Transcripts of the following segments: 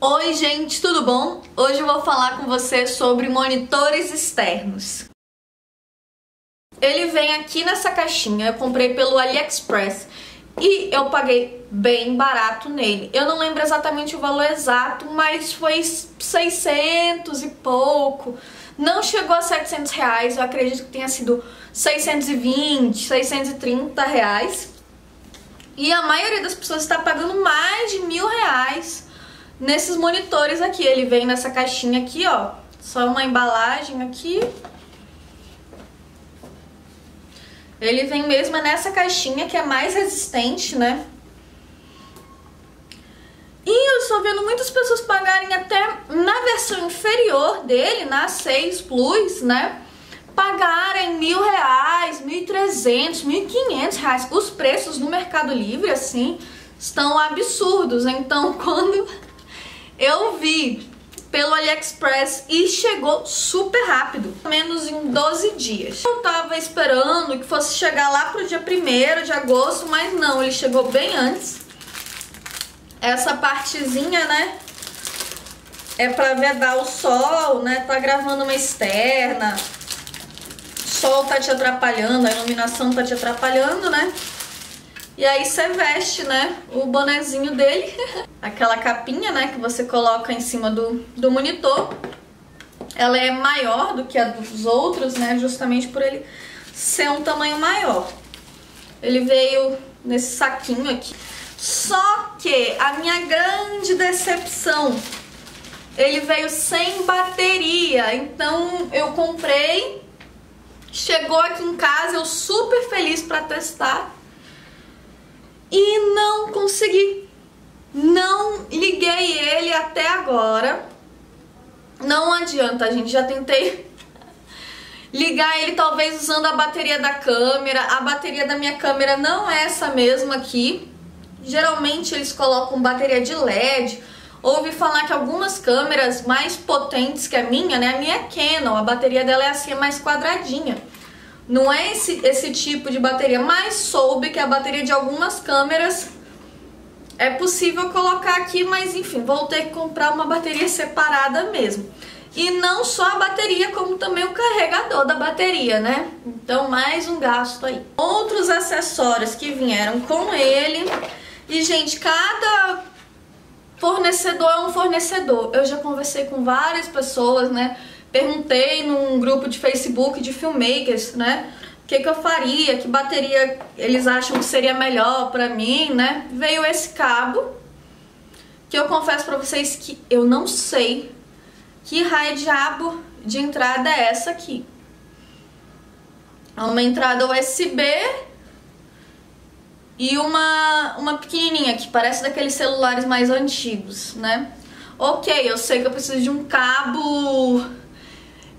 Oi gente, tudo bom? Hoje eu vou falar com você sobre monitores externos. Ele vem aqui nessa caixinha, eu comprei pelo AliExpress e eu paguei bem barato nele. Eu não lembro exatamente o valor exato, mas foi 600 e pouco. Não chegou a 700 reais, eu acredito que tenha sido 620, 630 reais. E a maioria das pessoas está pagando mais de mil reais nesses monitores aqui. Ele vem nessa caixinha aqui, ó. Só uma embalagem aqui. Ele vem mesmo nessa caixinha que é mais resistente, né? E eu estou vendo muitas pessoas pagarem até na versão inferior dele, na 6 Plus, né? Pagarem mil reais, mil e trezentos, mil e quinhentos reais. Os preços no Mercado Livre, assim, estão absurdos. Então, quando eu vi pelo AliExpress e chegou super rápido, menos em 12 dias. Eu tava esperando que fosse chegar lá pro dia 1 de agosto, mas não, ele chegou bem antes. Essa partezinha, né, é pra vedar o sol, né, tá gravando uma externa, o sol tá te atrapalhando, a iluminação tá te atrapalhando, né, e aí você veste, né, o bonezinho dele, aquela capinha, né, que você coloca em cima do, do monitor. Ela é maior do que a dos outros, né, justamente por ele ser um tamanho maior. Ele veio nesse saquinho aqui. Só que a minha grande decepção, ele veio sem bateria. Então eu comprei, chegou aqui em casa, eu super feliz para testar e não consegui. Não liguei ele até agora. Não adianta, gente. Já tentei ligar ele talvez usando a bateria da câmera. A bateria da minha câmera não é essa mesma aqui. Geralmente eles colocam bateria de LED. Ouvi falar que algumas câmeras mais potentes que a minha, né? A minha é Canon, a bateria dela é assim, é mais quadradinha. Não é esse, esse tipo de bateria, mas soube que a bateria de algumas câmeras é possível colocar aqui, mas enfim, vou ter que comprar uma bateria separada mesmo. E não só a bateria, como também o carregador da bateria, né? Então, mais um gasto aí. Outros acessórios que vieram com ele. E, gente, cada fornecedor é um fornecedor. Eu já conversei com várias pessoas, né? Perguntei num grupo de Facebook de filmmakers, né? O que, que eu faria, que bateria eles acham que seria melhor pra mim, né? Veio esse cabo, que eu confesso pra vocês que eu não sei que raio diabo de entrada é essa aqui. É uma entrada USB e uma, uma pequenininha que parece daqueles celulares mais antigos, né? Ok, eu sei que eu preciso de um cabo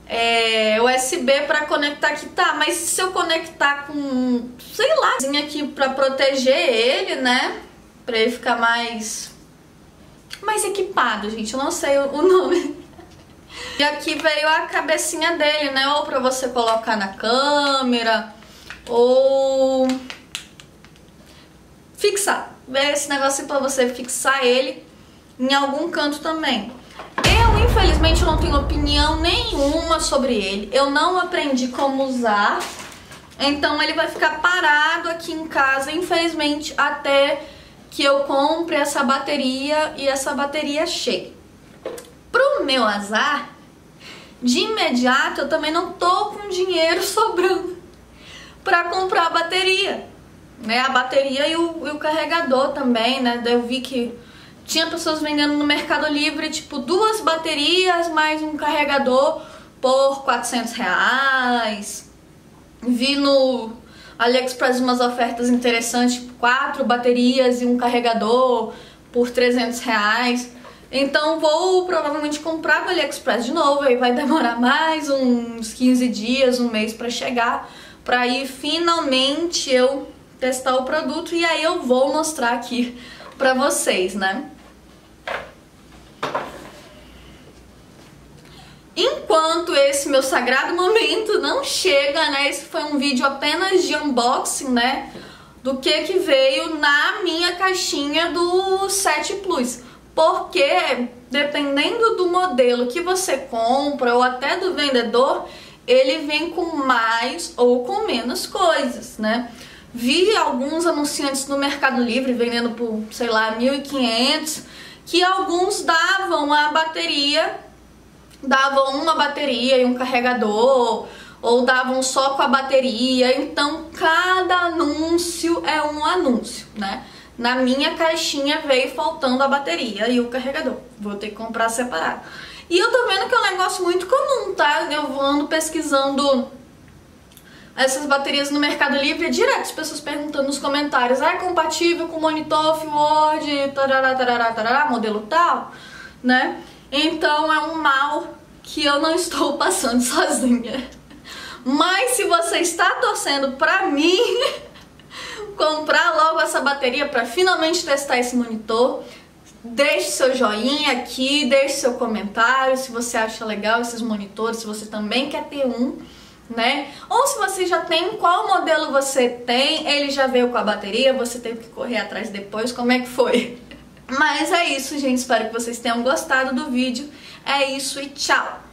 é, USB para conectar aqui, tá, mas se eu conectar com, sei lá, aqui para proteger ele, né, para ele ficar mais, mais equipado, gente, eu não sei o, o nome. E aqui veio a cabecinha dele, né, ou para você colocar na câmera, ou fixar, esse negocinho para você fixar ele em algum canto também. Eu, infelizmente, não tenho opinião nenhuma sobre ele. Eu não aprendi como usar. Então ele vai ficar parado aqui em casa, infelizmente, até que eu compre essa bateria e essa bateria chegue. Pro meu azar, de imediato eu também não tô com dinheiro sobrando para comprar a bateria. Né? A bateria e o, e o carregador também, né? Eu vi que tinha pessoas vendendo no Mercado Livre, tipo, duas baterias mais um carregador por 400 reais. Vi no AliExpress umas ofertas interessantes, tipo, quatro baterias e um carregador por 300 reais. Então vou provavelmente comprar no AliExpress de novo, aí vai demorar mais uns 15 dias, um mês para chegar, para aí finalmente eu testar o produto e aí eu vou mostrar aqui para vocês, né? Meu sagrado momento não chega, né? Esse foi um vídeo apenas de unboxing, né? Do que que veio na minha caixinha do 7 Plus. porque dependendo do modelo que você compra ou até do vendedor, ele vem com mais ou com menos coisas, né? Vi alguns anunciantes no Mercado Livre vendendo por, sei lá, 1.500, que alguns davam a bateria, davam uma bateria e um carregador, ou davam só com a bateria. Então, cada anúncio é um anúncio, né? Na minha caixinha veio faltando a bateria e o carregador. Vou ter que comprar separado. E eu tô vendo que é um negócio muito comum, tá? Eu ando pesquisando essas baterias no Mercado Livre direto, as pessoas perguntando nos comentários, ah, é compatível com monitor, Word, tarará, tarará, tarará, modelo tal, né? Então é um mal que eu não estou passando sozinha. Mas se você está torcendo pra mim comprar logo essa bateria para finalmente testar esse monitor, Deixe seu joinha aqui, deixe seu comentário se você acha legal esses monitores, se você também quer ter um, né? Ou se você já tem, qual modelo você tem, ele já veio com a bateria, você teve que correr atrás depois, como é que foi? Mas é isso, gente, espero que vocês tenham gostado do vídeo. É isso e tchau!